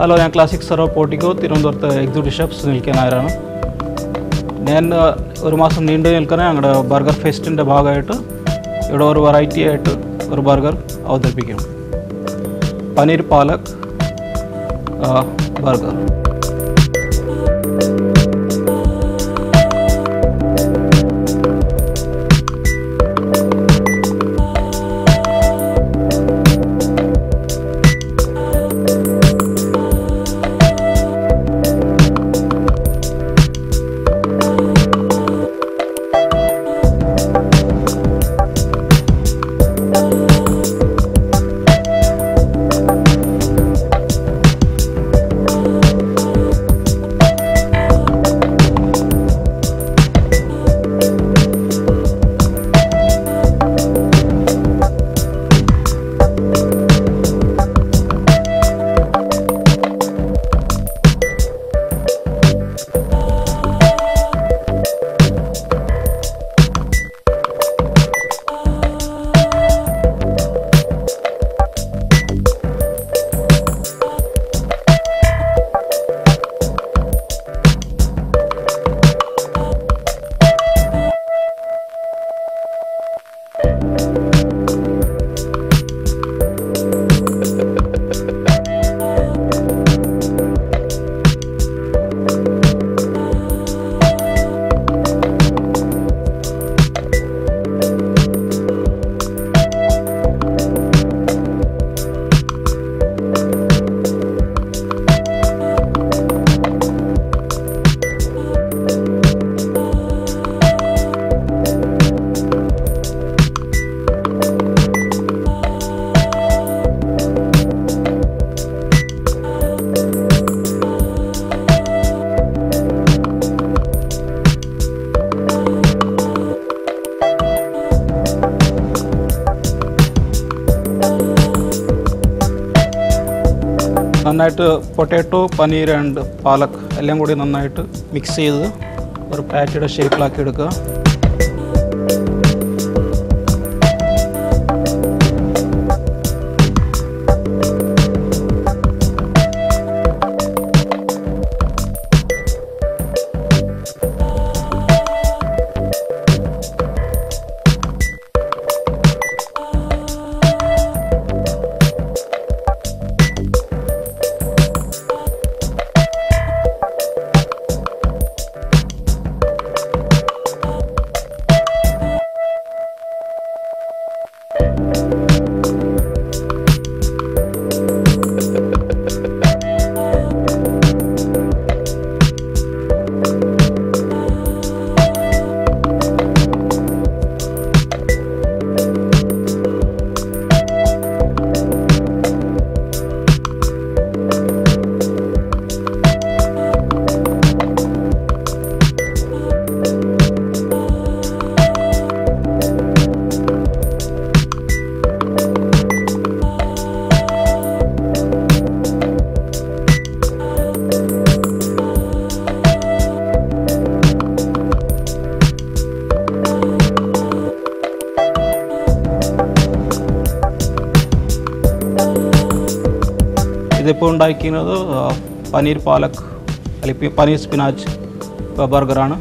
Hello ഞാൻ classic സെറോ Portico തിരുവനന്തപുരത്ത് എക്സിക്യൂട്ടീവ് ഷെഫ് സുനിൽ കെ നായരാണ്. ഞാൻ ഒരു മാസം നീണ്ടു നിൽക്കുന്ന ഞങ്ങളുടെ ബർഗർ ഫെസ്റ്റിന്റെ ഭാഗമായിട്ട് ഇവിടെ ഒരു വെറൈറ്റി ആയിട്ട് ഒരു ബർഗർ അവതരിപ്പിക്കും പനീർ പാലക് ബർഗർ നന്നായിട്ട് പൊട്ടാറ്റോ പനീർ ആൻഡ് പാലക് എല്ലാം കൂടി നന്നായിട്ട് മിക്സ് ചെയ്ത് ഒരു പാറ്റിയുടെ ഷേപ്പിലാക്കി എടുക്കുക. ഇതിപ്പോൾ ഉണ്ടാക്കിയത് പനീർ പാലക് അല്ലെങ്കിൽ പനീർ സ്പിനാച്ച് ബർഗറാണ്.